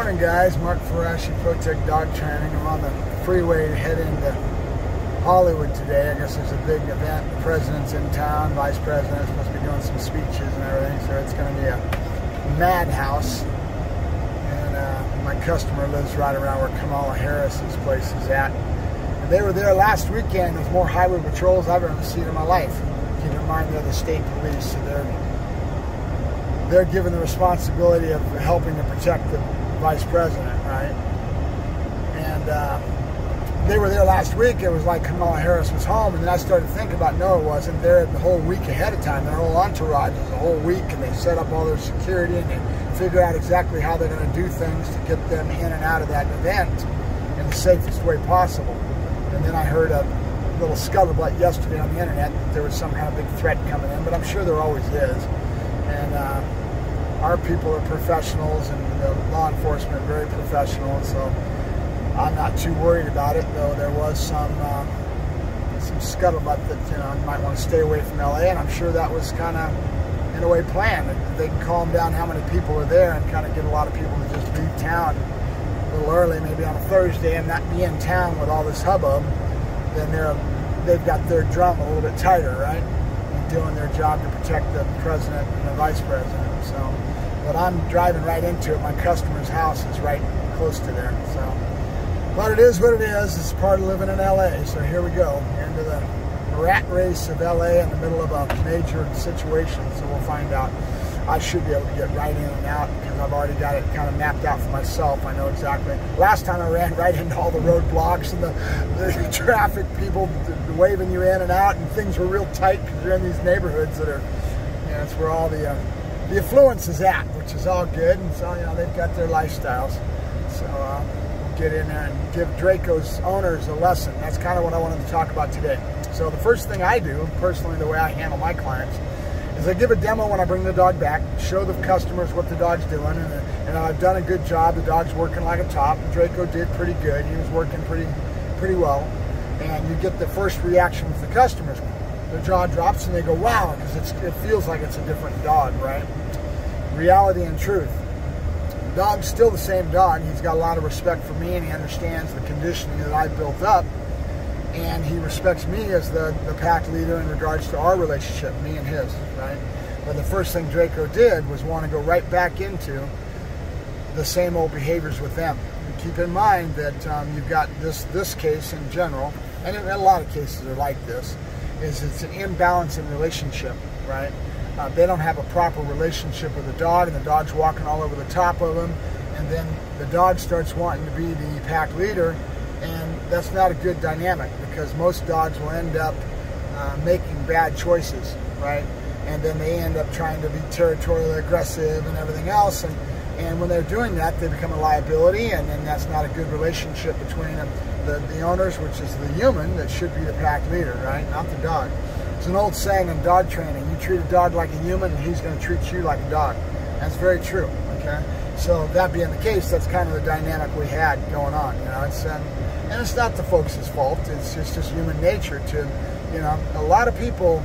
Morning guys, Mark Ferrasci, ProTech Dog Training. I'm on the freeway heading to Hollywood today. I guess there's a big event. The president's in town, vice president's supposed to be doing some speeches and everything, so it's going to be a madhouse. And uh, my customer lives right around where Kamala Harris's place is at. And they were there last weekend with more highway patrols I've ever seen in my life. Keep in mind they're the state police, so they're they're given the responsibility of helping to protect the vice president, right? And uh, they were there last week. It was like Kamala Harris was home, and then I started to think about no, it wasn't. They're the whole week ahead of time. Their whole entourage is a whole week, and they set up all their security and they figure out exactly how they're going to do things to get them in and out of that event in the safest way possible. And then I heard a little scuttlebutt yesterday on the internet that there was some kind of big threat coming in, but I'm sure there always is. And uh, our people are professionals and the law enforcement very professional, so I'm not too worried about it. Though there was some uh, some scuttlebutt that you know might want to stay away from LA, and I'm sure that was kind of in a way planned. They can calm down how many people are there and kind of get a lot of people to just leave town a little early, maybe on a Thursday, and not be in town with all this hubbub. Then they're they've got their drum a little bit tighter, right? doing their job to protect the president and the vice president. So, but I'm driving right into it. My customer's house is right close to there. So, but it is what it is. It's part of living in LA. So here we go into the rat race of LA in the middle of a major situation. So we'll find out. I should be able to get right in and out because I've already got it kind of mapped out for myself. I know exactly. Last time I ran right into all the roadblocks and the, the traffic people waving you in and out, and things were real tight because you're in these neighborhoods that are, you know, it's where all the uh, the affluence is at, which is all good. And so, you know, they've got their lifestyles. So uh, we'll get in there and give Draco's owners a lesson. That's kind of what I wanted to talk about today. So the first thing I do, personally, the way I handle my clients, is I give a demo when I bring the dog back, show the customers what the dog's doing, and, and I've done a good job. The dog's working like a top. Draco did pretty good. He was working pretty, pretty well. And you get the first reaction from the customers. Their jaw drops and they go, wow, because it feels like it's a different dog, right? Reality and truth. Dog's still the same dog. He's got a lot of respect for me and he understands the conditioning that I built up and he respects me as the, the pack leader in regards to our relationship, me and his, right? But the first thing Draco did was want to go right back into the same old behaviors with them. And keep in mind that um, you've got this this case in general, and in a lot of cases are like this, is it's an imbalance in relationship, right? Uh, they don't have a proper relationship with the dog, and the dog's walking all over the top of them, and then the dog starts wanting to be the pack leader, and that's not a good dynamic because most dogs will end up uh, making bad choices, right? And then they end up trying to be territorially aggressive and everything else. And, and when they're doing that, they become a liability, and then that's not a good relationship between them, the, the owners, which is the human that should be the pack leader, right? Not the dog. It's an old saying in dog training you treat a dog like a human, and he's going to treat you like a dog. That's very true, okay? So that being the case, that's kind of the dynamic we had going on. You know, it's um, and it's not the folks' fault. It's just just human nature to, you know, a lot of people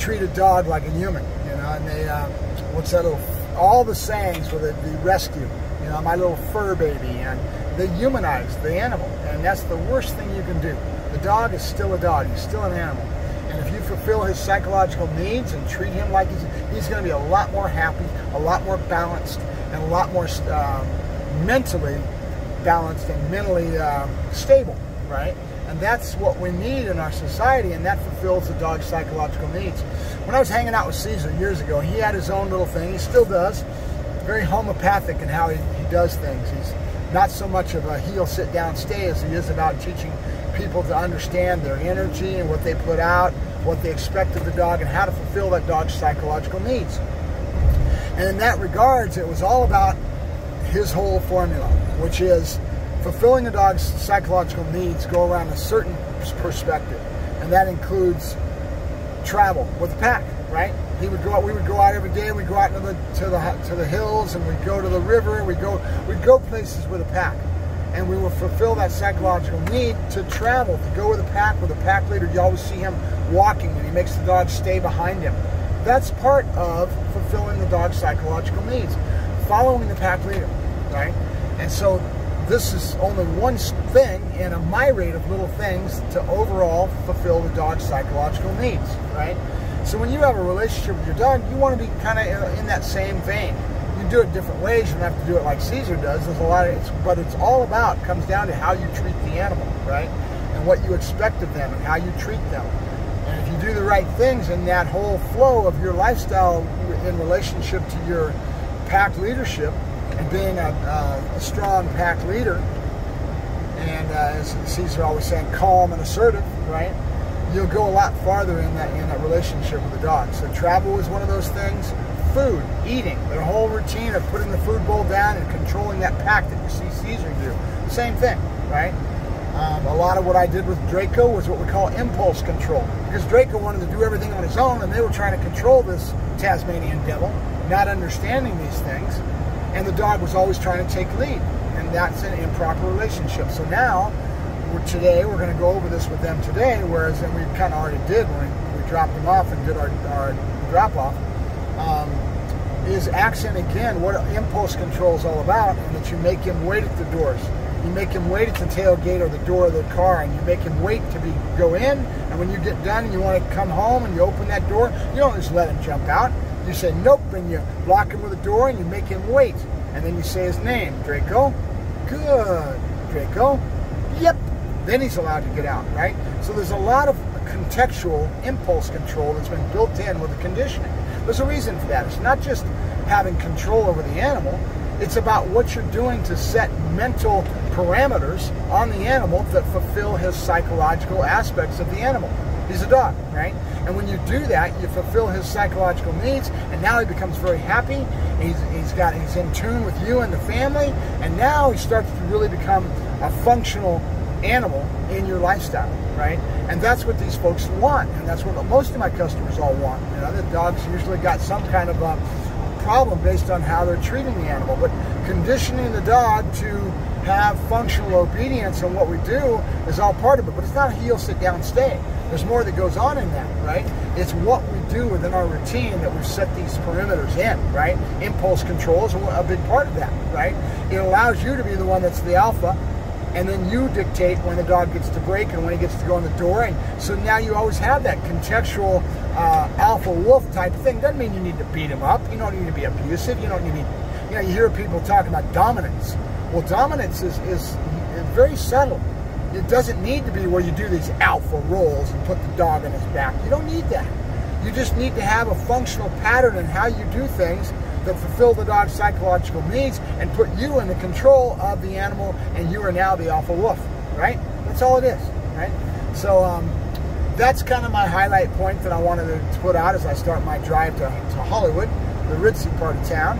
treat a dog like a human. You know, and they uh, what's that little all the sayings with the, the rescue. You know, my little fur baby, and they humanize the animal, and that's the worst thing you can do. The dog is still a dog. He's still an animal. And if you fulfill his psychological needs and treat him like he's, he's going to be a lot more happy, a lot more balanced, and a lot more um, mentally balanced and mentally uh, stable, right? And that's what we need in our society, and that fulfills the dog's psychological needs. When I was hanging out with Cesar years ago, he had his own little thing. He still does. Very homeopathic in how he, he does things. He's not so much of a heel, sit down, stay as he is about teaching people to understand their energy and what they put out, what they expect of the dog, and how to fulfill that dog's psychological needs. And in that regards, it was all about his whole formula, which is fulfilling a dog's psychological needs go around a certain perspective, and that includes travel with the pack. Right? He would go out. We would go out every day. We'd go out to the to the to the hills, and we'd go to the river. We go we'd go places with a pack, and we will fulfill that psychological need to travel, to go with a pack. With a pack leader, you always see him walking, and he makes the dog stay behind him. That's part of fulfilling the dog's psychological needs. Following the pack leader. right? And so this is only one thing in a myriad of little things to overall fulfill the dog's psychological needs, right? So when you have a relationship with your dog, you want to be kind of in that same vein. Do it different ways. You don't have to do it like Cesar does. There's a lot of, it's, but it's all about comes down to how you treat the animal, right? And what you expect of them and how you treat them. And if you do the right things in that whole flow of your lifestyle in relationship to your pack leadership, and being a, uh, a strong pack leader, and uh, as Cesar always saying, calm and assertive, right? You'll go a lot farther in that in that relationship with the dog. So travel is one of those things. Food, eating, their whole routine of putting the food bowl down and controlling that pack that you see Cesar do. Same thing, right? Um, a lot of what I did with Draco was what we call impulse control. Because Draco wanted to do everything on his own, and they were trying to control this Tasmanian devil, not understanding these things and the dog was always trying to take lead, and that's an improper relationship. So now, we're, today, we're going to go over this with them today, whereas then we kind of already did when we, we dropped them off and did our, our drop off. Um, is accent again what impulse control is all about, and that you make him wait at the doors. You make him wait at the tailgate or the door of the car, and you make him wait to be go in. And when you get done and you want to come home and you open that door, you don't just let him jump out. You say nope, and you block him with a door, and you make him wait. And then you say his name, Draco. Good, Draco. Yep. Then he's allowed to get out, right? So there's a lot of contextual impulse control that's been built in with the conditioning. There's a reason for that. It's not just having control over the animal. It's about what you're doing to set mental parameters on the animal that fulfill his psychological aspects of the animal. He's a dog, right? And when you do that, you fulfill his psychological needs, and now he becomes very happy. He's, he's got he's in tune with you and the family, and now he starts to really become a functional animal in your lifestyle, right? And that's what these folks want, and that's what most of my customers all want. You know, the dogs usually got some kind of a problem based on how they're treating the animal, but conditioning the dog to have functional obedience and what we do is all part of it. But it's not a heel, sit down, stay. There's more that goes on in that, right? It's what we do within our routine that we've set these perimeters in, right? Impulse control is a big part of that, right? It allows you to be the one that's the alpha, and then you dictate when the dog gets to break and when he gets to go in the door. And so now you always have that contextual uh, alpha wolf type thing. Doesn't mean you need to beat him up. You don't need to be abusive. You don't need to, you know, you hear people talking about dominance. Well, dominance is, is very subtle. It doesn't need to be where you do these alpha rolls and put the dog on his back. You don't need that. You just need to have a functional pattern in how you do things that fulfill the dog's psychological needs and put you in the control of the animal and you are now the alpha wolf, right? That's all it is, right? So um, that's kind of my highlight point that I wanted to put out as I start my drive to, to Hollywood, the ritzy part of town.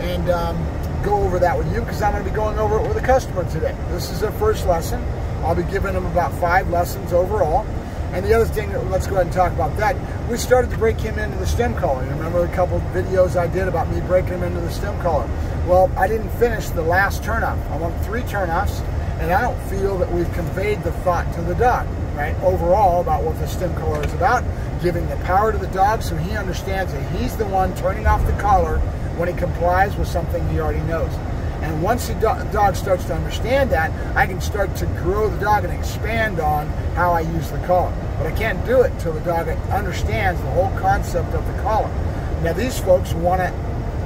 And um, go over that with you because I'm going to be going over it with a customer today. This is their first lesson. I'll be giving them about five lessons overall. And the other thing, let's go ahead and talk about that. We started to break him into the stim collar. You remember a couple videos I did about me breaking him into the stim collar? Well, I didn't finish the last turnoff. I want three turnoffs, and I don't feel that we've conveyed the thought to the dog, right? Overall, about what the stim collar is about, giving the power to the dog so he understands that he's the one turning off the collar when he complies with something he already knows. And once the dog starts to understand that, I can start to grow the dog and expand on how I use the collar. But I can't do it until the dog understands the whole concept of the collar. Now these folks want to,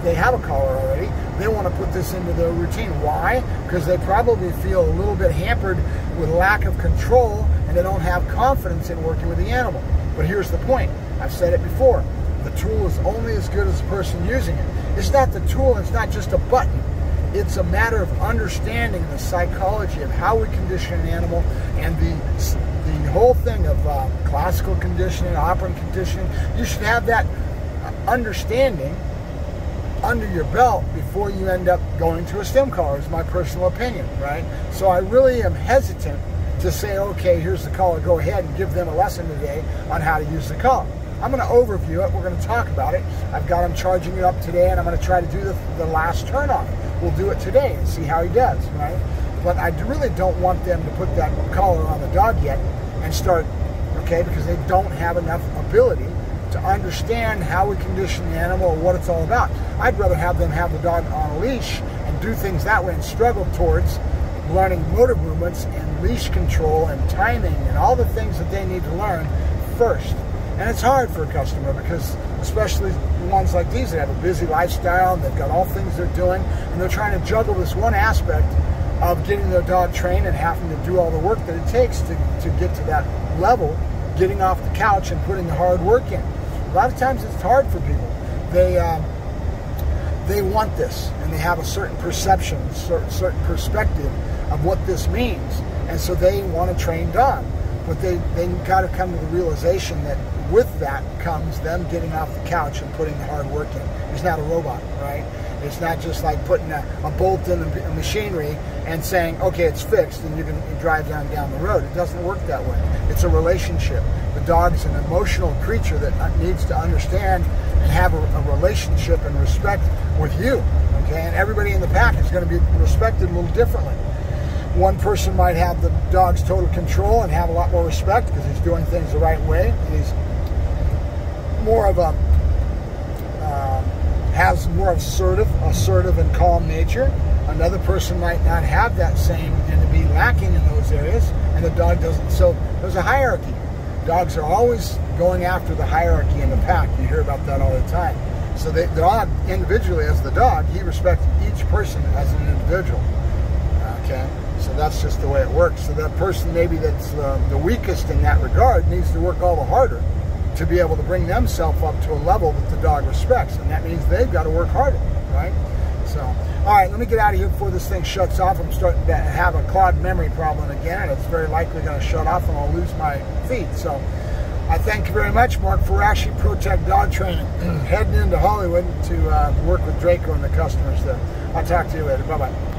they have a collar already, they want to put this into their routine. Why? Because they probably feel a little bit hampered with lack of control and they don't have confidence in working with the animal. But here's the point, I've said it before, the tool is only as good as the person using it. It's not the tool, it's not just a button. It's a matter of understanding the psychology of how we condition an animal and the the whole thing of uh, classical conditioning, operant conditioning. You should have that understanding under your belt before you end up going to a stim collar, is my personal opinion, right? So I really am hesitant to say, okay, here's the collar, go ahead and give them a lesson today on how to use the collar. I'm going to overview it. We're going to talk about it. I've got them charging it up today, and I'm going to try to do the, the last turn off. We'll do it today and see how he does, right? But I really don't want them to put that collar on the dog yet and start, okay, because they don't have enough ability to understand how we condition the animal or what it's all about. I'd rather have them have the dog on a leash and do things that way and struggle towards learning motor movements and leash control and timing and all the things that they need to learn first. And it's hard for a customer because, especially ones like these that have a busy lifestyle and they've got all things they're doing, and they're trying to juggle this one aspect of getting their dog trained and having to do all the work that it takes to, to get to that level, getting off the couch and putting the hard work in. A lot of times it's hard for people. They um, they want this and they have a certain perception, certain, certain perspective of what this means, and so they want to train dog. But they they got to come to the realization that with that comes them getting off the couch and putting the hard work in. He's not a robot, right? It's not just like putting a, a bolt in the machinery and saying, okay, it's fixed, and you can drive down down the road. It doesn't work that way. It's a relationship. The dog is an emotional creature that needs to understand and have a, a relationship and respect with you. Okay, and everybody in the pack is going to be respected a little differently. One person might have the dog's total control and have a lot more respect because he's doing things the right way. He's more of a has more assertive, assertive and calm nature. Another person might not have that same and be lacking in those areas, and the dog doesn't. So there's a hierarchy. Dogs are always going after the hierarchy in the pack. You hear about that all the time. So the dog, individually as the dog, he respects each person as an individual. Okay, so that's just the way it works. So that person maybe that's uh, the weakest in that regard needs to work all the harder to be able to bring themselves up to a level that the dog respects. And that means they've got to work harder, right? So, all right, let me get out of here before this thing shuts off. I'm starting to have a clogged memory problem again, and it's very likely going to shut off and I'll lose my feed. So, I thank you very much, Mark Ferrasci, ProTech Dog Training, heading into Hollywood to uh, work with Draco and the customers there. I'll talk to you later. Bye-bye.